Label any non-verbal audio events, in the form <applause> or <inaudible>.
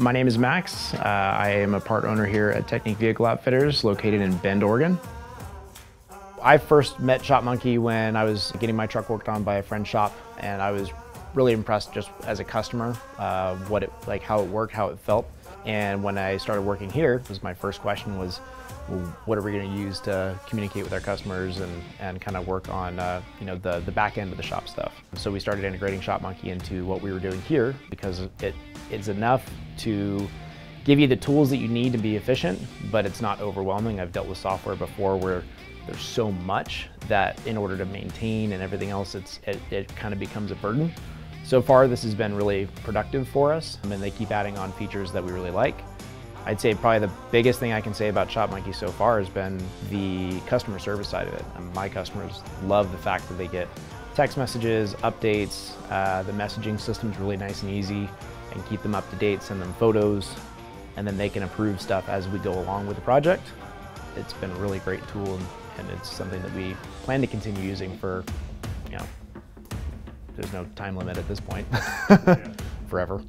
My name is Max. Uh, I am a part owner here at Technique Vehicle Outfitters located in Bend, Oregon. I first met Shopmonkey when I was getting my truck worked on by a friend's shop and I was really impressed just as a customer, uh, what it, like how it worked, how it felt. And when I started working here, was my first question was, well, what are we going to use to communicate with our customers and, and kind of work on uh, you know the, the back end of the shop stuff. So we started integrating Shopmonkey into what we were doing here because it it's enough to give you the tools that you need to be efficient, but it's not overwhelming. I've dealt with software before where there's so much that in order to maintain and everything else, it's, it, it kind of becomes a burden. So far, this has been really productive for us, and they keep adding on features that we really like. I'd say probably the biggest thing I can say about ShopMonkey so far has been the customer service side of it. And my customers love the fact that they get text messages, updates, uh, the messaging system's really nice and easy and keep them up to date, send them photos, and then they can approve stuff as we go along with the project. It's been a really great tool and, and it's something that we plan to continue using for, you know, there's no time limit at this point, <laughs> forever.